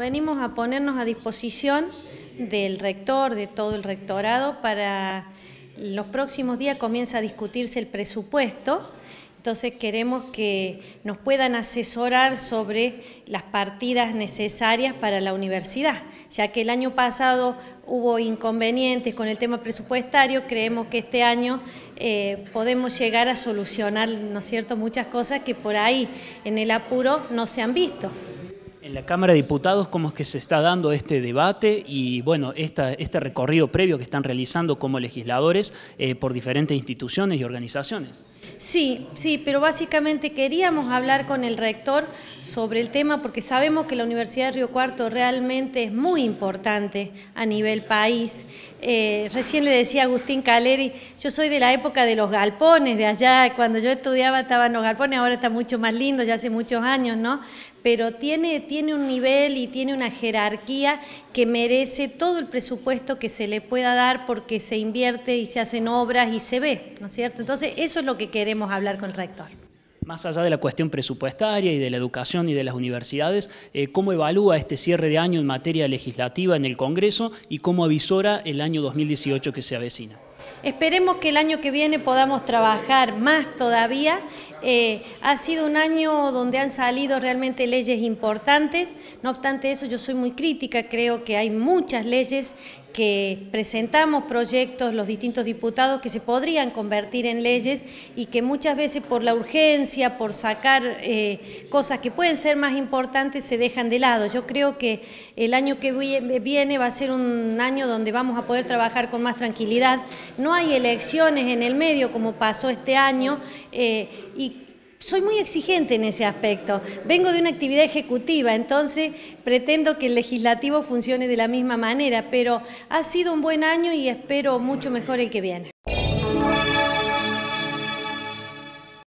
Venimos a ponernos a disposición del rector, de todo el rectorado, para los próximos días comienza a discutirse el presupuesto entonces queremos que nos puedan asesorar sobre las partidas necesarias para la universidad, ya que el año pasado hubo inconvenientes con el tema presupuestario, creemos que este año eh, podemos llegar a solucionar, ¿no es cierto?, muchas cosas que por ahí en el apuro no se han visto. En la Cámara de Diputados, ¿cómo es que se está dando este debate y bueno, este recorrido previo que están realizando como legisladores eh, por diferentes instituciones y organizaciones? Sí, sí, pero básicamente queríamos hablar con el rector sobre el tema porque sabemos que la Universidad de Río Cuarto realmente es muy importante a nivel país. Eh, recién le decía Agustín Caleri, yo soy de la época de los galpones, de allá, cuando yo estudiaba estaban los galpones, ahora está mucho más lindo, ya hace muchos años, ¿no? Pero tiene, tiene un nivel y tiene una jerarquía que merece todo el presupuesto que se le pueda dar porque se invierte y se hacen obras y se ve, ¿no es cierto? Entonces, eso es lo que queremos hablar con el rector. Más allá de la cuestión presupuestaria y de la educación y de las universidades, eh, ¿cómo evalúa este cierre de año en materia legislativa en el Congreso y cómo avisora el año 2018 que se avecina? Esperemos que el año que viene podamos trabajar más todavía. Eh, ha sido un año donde han salido realmente leyes importantes, no obstante eso yo soy muy crítica, creo que hay muchas leyes que presentamos proyectos los distintos diputados que se podrían convertir en leyes y que muchas veces por la urgencia, por sacar eh, cosas que pueden ser más importantes, se dejan de lado. Yo creo que el año que viene va a ser un año donde vamos a poder trabajar con más tranquilidad. No hay elecciones en el medio como pasó este año eh, y soy muy exigente en ese aspecto. Vengo de una actividad ejecutiva, entonces pretendo que el legislativo funcione de la misma manera, pero ha sido un buen año y espero mucho mejor el que viene.